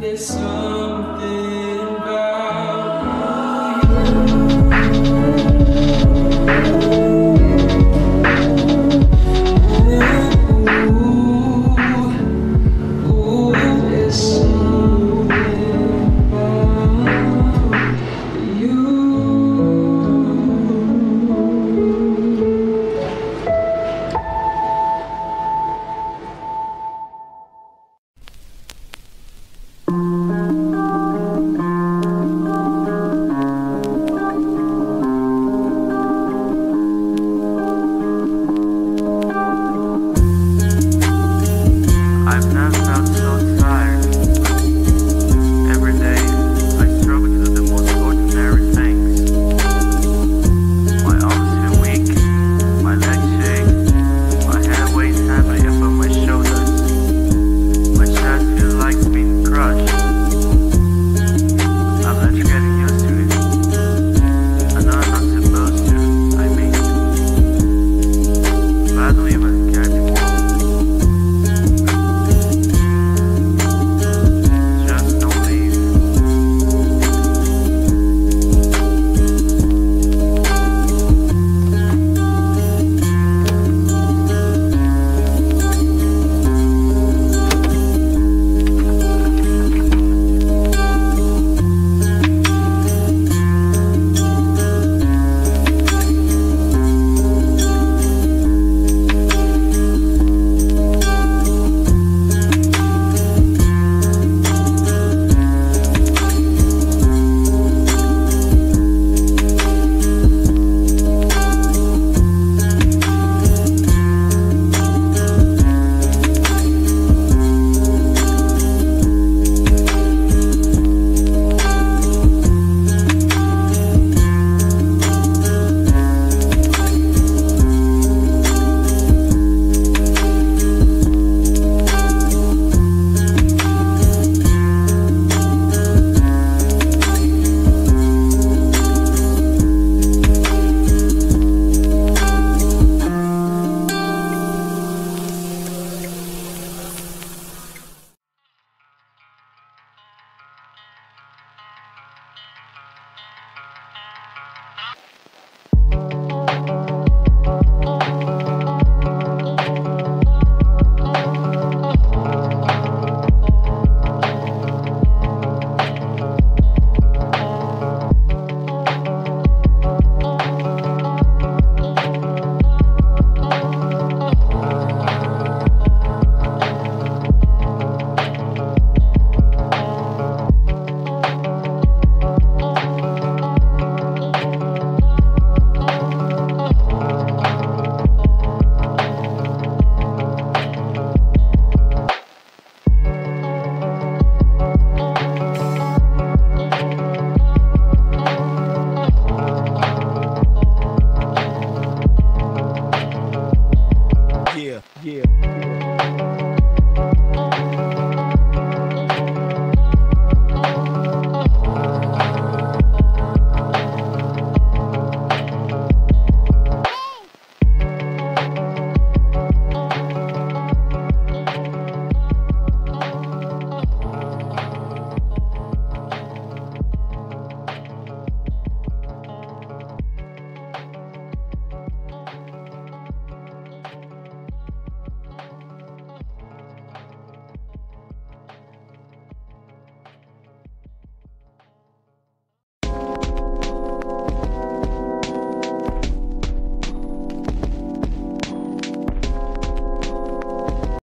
There's something about you. Yeah.